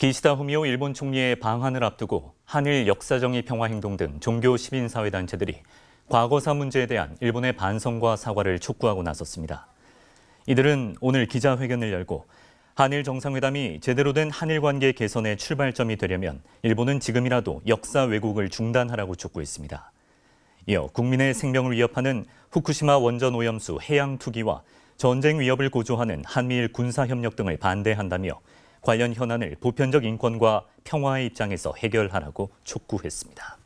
기시다 후미오 일본 총리의 방한을 앞두고 한일 역사정의 평화행동 등 종교 시민사회 단체들이 과거사 문제에 대한 일본의 반성과 사과를 촉구하고 나섰습니다. 이들은 오늘 기자회견을 열고 한일 정상회담이 제대로 된 한일 관계 개선의 출발점이 되려면 일본은 지금이라도 역사 왜곡을 중단하라고 촉구했습니다. 이어 국민의 생명을 위협하는 후쿠시마 원전 오염수 해양 투기와 전쟁 위협을 고조하는 한미일 군사 협력 등을 반대한다며 관련 현안을 보편적 인권과 평화의 입장에서 해결하라고 촉구했습니다.